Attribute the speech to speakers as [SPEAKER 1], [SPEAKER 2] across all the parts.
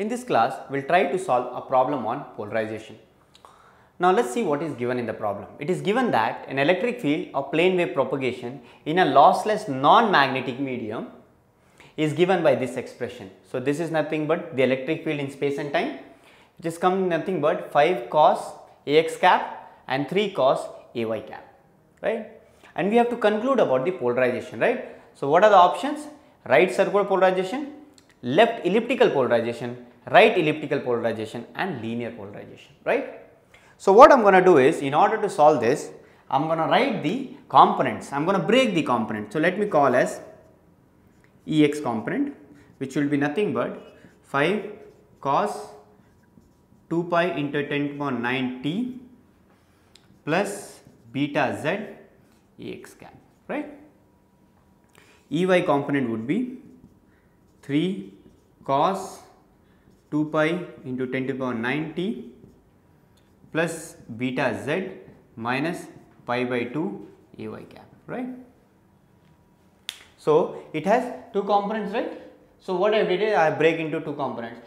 [SPEAKER 1] In this class, we will try to solve a problem on polarization. Now, let us see what is given in the problem. It is given that an electric field of plane wave propagation in a lossless non-magnetic medium is given by this expression. So, this is nothing but the electric field in space and time which is coming nothing but 5 cos Ax cap and 3 cos Ay cap, right. And we have to conclude about the polarization, right. So, what are the options? Right circular polarization, left elliptical polarization, right elliptical polarization and linear polarization, right. So, what I am going to do is in order to solve this, I am going to write the components, I am going to break the component. So, let me call as Ex component which will be nothing but 5 cos 2 pi into 10 to the power 9 t plus beta z Ex cap, right. Ey component would be 3 cos 2 pi into 10 to the power 9 t plus beta z minus pi by 2 Ay cap, right. So, it has two components, right. So, what I did is I break into two components,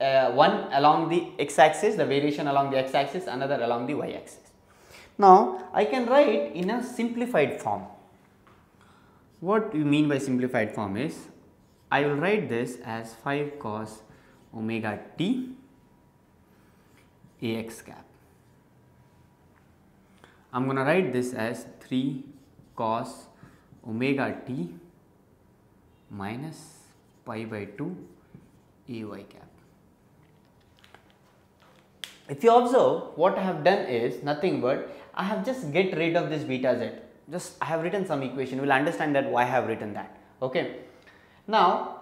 [SPEAKER 1] uh, one along the x axis, the variation along the x axis, another along the y axis. Now, I can write in a simplified form. What you mean by simplified form is, I will write this as 5 cos omega t Ax cap. I am going to write this as 3 cos omega t minus pi by 2 Ay cap. If you observe what I have done is nothing but I have just get rid of this beta z just I have written some equation you will understand that why I have written that okay. Now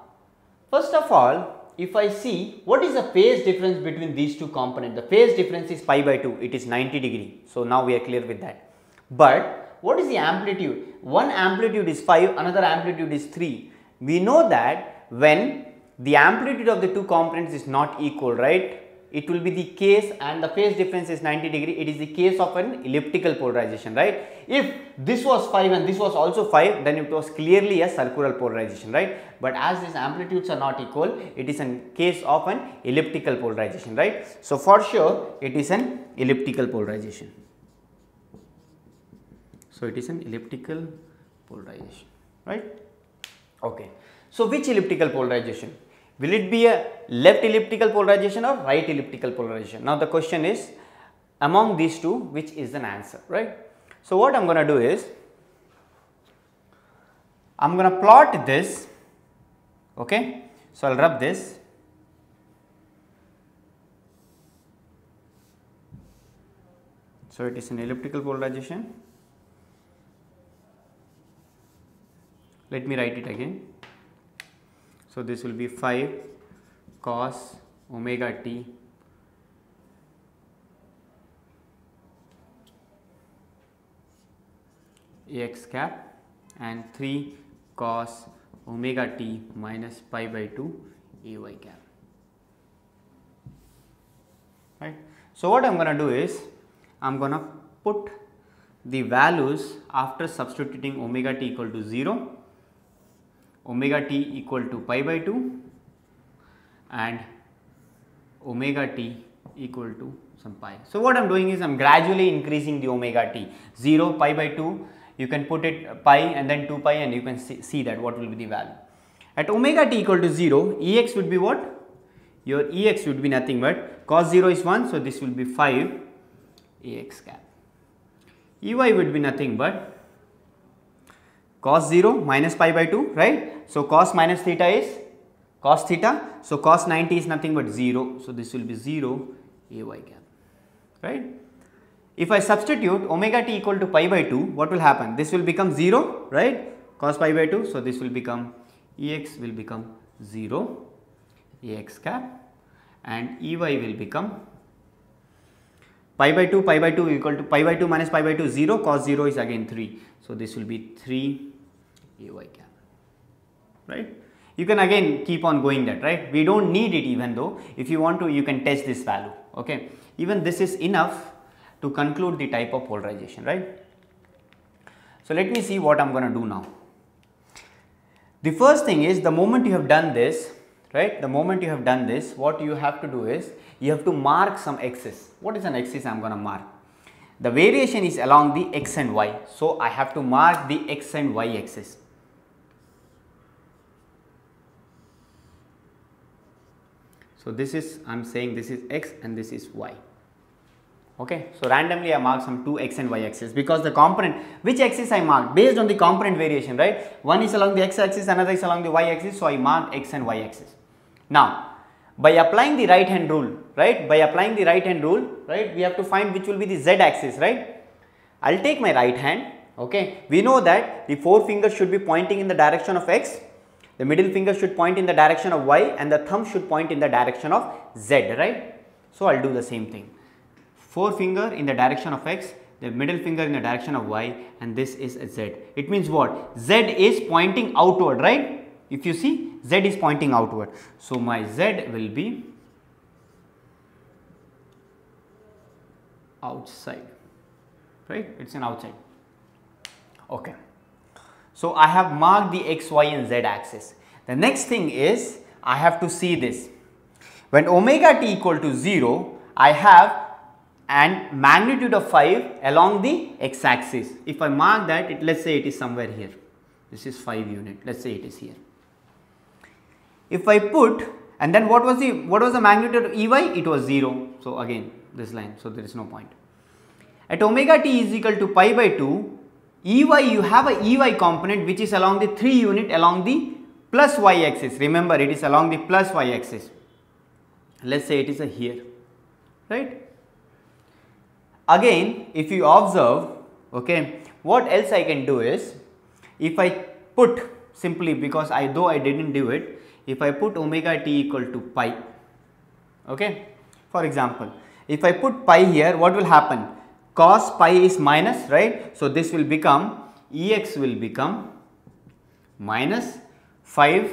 [SPEAKER 1] first of all if I see what is the phase difference between these two components, the phase difference is pi by 2, it is 90 degree. So, now we are clear with that. But what is the amplitude? One amplitude is 5, another amplitude is 3. We know that when the amplitude of the two components is not equal, right? It will be the case and the phase difference is 90 degree, it is the case of an elliptical polarization, right? If this was 5 and this was also 5, then it was clearly a circular polarization, right? But as these amplitudes are not equal, it is a case of an elliptical polarization, right? So, for sure, it is an elliptical polarization. So, it is an elliptical polarization, right? Okay. So, which elliptical polarization? Will it be a left elliptical polarization or right elliptical polarization? Now, the question is among these two which is an answer, right? So, what I am going to do is I am going to plot this, okay. So, I will rub this So, it is an elliptical polarization. Let me write it again. So, this will be 5 cos omega t Ax cap and 3 cos omega t minus pi by 2 Ay cap. Right. So, what I am going to do is I am going to put the values after substituting omega t equal to 0, omega t equal to pi by 2 and omega t equal to some pi. So, what I am doing is I am gradually increasing the omega t 0 pi by 2 you can put it pi and then 2 pi and you can see, see that what will be the value. At omega t equal to 0 Ex would be what? Your Ex would be nothing but cos 0 is 1 so this will be 5 Ex cap. Ey would be nothing but cos 0 minus pi by 2 right. So, cos minus theta is cos theta. So, cos 90 is nothing but 0. So, this will be 0 Ay cap right. If I substitute omega t equal to pi by 2 what will happen? This will become 0 right cos pi by 2. So, this will become Ex will become 0 Ax cap and Ey will become pi by 2 pi by 2 equal to pi by 2 minus pi by 2 0 cos 0 is again 3. So, this will be 3 Cap right. You can again keep on going that right we do not need it even though if you want to you can test this value okay even this is enough to conclude the type of polarization right. So, let me see what I am going to do now. The first thing is the moment you have done this right? The moment you have done this, what you have to do is, you have to mark some x's. What is an axis I am going to mark? The variation is along the x and y. So, I have to mark the x and y axis. So, this is I am saying this is x and this is y. Okay. So, randomly I mark some 2 x and y axis because the component which axis I mark based on the component variation right. One is along the x axis another is along the y axis. So, I mark x and y axis. Now, by applying the right hand rule right by applying the right hand rule right we have to find which will be the z axis right. I will take my right hand okay. We know that the four fingers should be pointing in the direction of x the middle finger should point in the direction of y and the thumb should point in the direction of z, right. So, I will do the same thing. Four finger in the direction of x, the middle finger in the direction of y and this is z. It means what? z is pointing outward, right. If you see z is pointing outward. So, my z will be outside, right. It is an outside. Okay. So, I have marked the x, y and z axis. The next thing is I have to see this. When omega t equal to 0, I have an magnitude of 5 along the x axis. If I mark that, it, let us say it is somewhere here. This is 5 unit, let us say it is here. If I put and then what was the what was the magnitude of Ey? It was 0. So, again this line, so there is no point. At omega t is equal to pi by 2, EY you have a EY component which is along the 3 unit along the plus y axis. Remember it is along the plus y axis. Let us say it is a here, right. Again if you observe, okay, what else I can do is, if I put simply because I though I did not do it, if I put omega t equal to pi, okay. For example, if I put pi here, what will happen? Cos pi is minus right. So, this will become Ex will become minus 5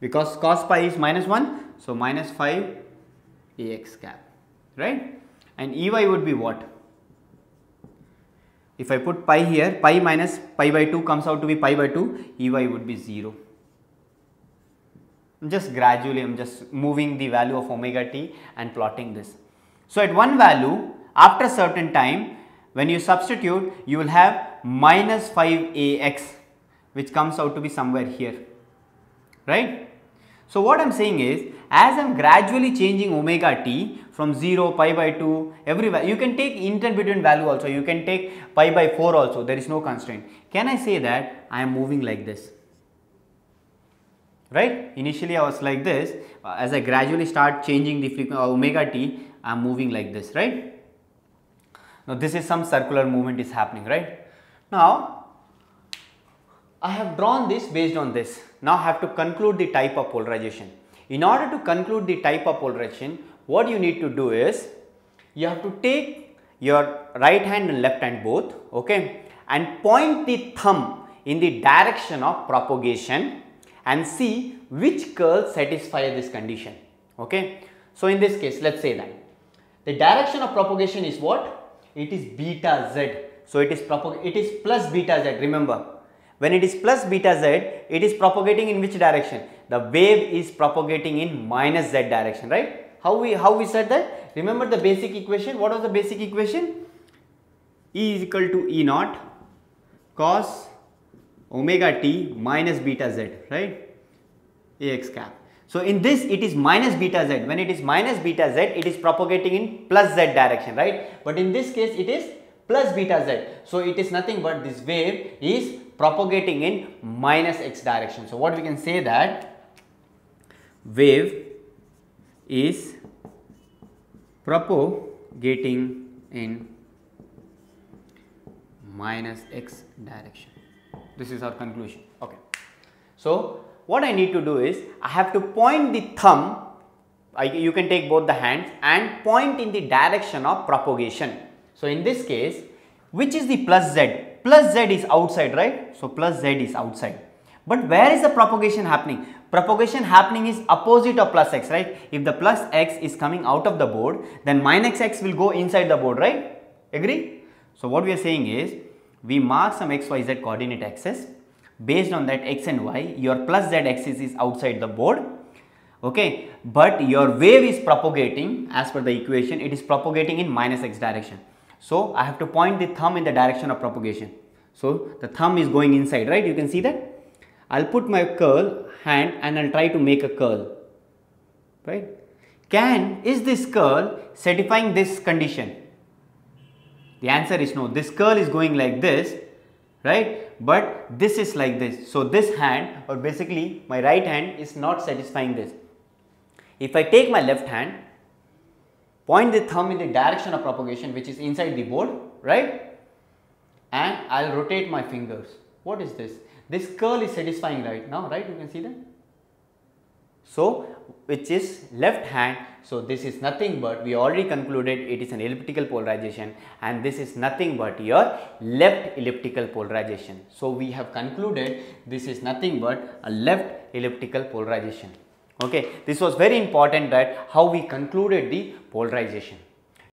[SPEAKER 1] because cos pi is minus 1. So, minus 5 Ex cap right and Ey would be what? If I put pi here pi minus pi by 2 comes out to be pi by 2 Ey would be 0. I'm Just gradually I am just moving the value of omega t and plotting this. So, at one value after a certain time when you substitute you will have minus 5 ax which comes out to be somewhere here. Right. So, what I am saying is as I am gradually changing omega t from 0 pi by 2 everywhere you can take intermediate value also. You can take pi by 4 also. There is no constraint. Can I say that I am moving like this? Right? Initially I was like this. As I gradually start changing the frequency uh, omega t I am moving like this. Right. Now, this is some circular movement is happening, right. Now, I have drawn this based on this. Now, I have to conclude the type of polarization. In order to conclude the type of polarization, what you need to do is, you have to take your right hand and left hand both, okay, and point the thumb in the direction of propagation and see which curl satisfy this condition, okay. So, in this case, let us say that the direction of propagation is what? It is beta z. So, it is it is plus beta z remember. When it is plus beta z it is propagating in which direction? The wave is propagating in minus z direction right? How we how we said that? Remember the basic equation? What was the basic equation? E is equal to E naught cos omega t minus beta z right? Ax cap so, in this it is minus beta z, when it is minus beta z it is propagating in plus z direction right, but in this case it is plus beta z. So, it is nothing but this wave is propagating in minus x direction. So, what we can say that wave is propagating in minus x direction. This is our conclusion. Okay. So, what I need to do is I have to point the thumb I, you can take both the hands and point in the direction of propagation. So, in this case which is the plus z? Plus z is outside right. So, plus z is outside. But where is the propagation happening? Propagation happening is opposite of plus x right. If the plus x is coming out of the board then minus x will go inside the board right. Agree? So, what we are saying is we mark some x y z coordinate axis based on that x and y your plus z axis is outside the board okay? But your wave is propagating as per the equation it is propagating in minus x direction. So i have to point the thumb in the direction of propagation. So the thumb is going inside right? You can see that? I'll put my curl hand and i'll try to make a curl right? Can is this curl satisfying this condition? The answer is no. This curl is going like this right but this is like this so this hand or basically my right hand is not satisfying this if I take my left hand, point the thumb in the direction of propagation which is inside the board, right? And I will rotate my fingers. What is this? This curl is satisfying right now, right? You can see that? So, which is left hand. So, this is nothing but we already concluded it is an elliptical polarization and this is nothing but your left elliptical polarization. So, we have concluded this is nothing but a left elliptical polarization. Okay, this was very important that how we concluded the polarization.